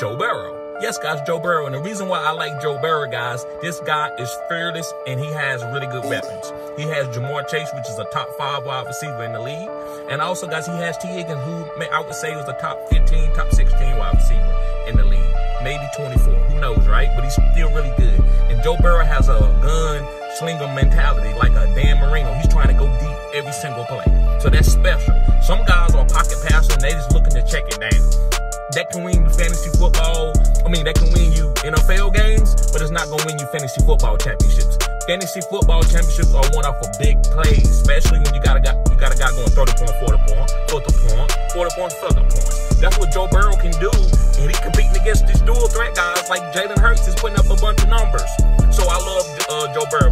Joe Burrow. Yes, guys, Joe Burrow. And the reason why I like Joe Burrow, guys, this guy is fearless and he has really good weapons. He has Ja'Marr Chase, which is a top five wide receiver in the league. And also, guys, he has Tee Higgins, who I would say was the top 15, top 16 wide receiver in the league. Maybe 24. Who knows, right? But he's still really good. And Joe Burrow has a gun slinger mentality like a Dan Marino. He's trying to go deep every single play. So that's special. Some guys are pocket passers and they just looking to check it down. That can win you fantasy football. I mean, that can win you NFL games, but it's not gonna win you fantasy football championships. Fantasy football championships are won off of big plays, especially when you got a guy, you got a guy going 30 point, 40 point, 40 point, 40 points, 30 points. That's what Joe Burrow can do, and he's competing against these dual threat guys like Jalen Hurts is putting up a bunch of numbers. So I love uh, Joe Burrow.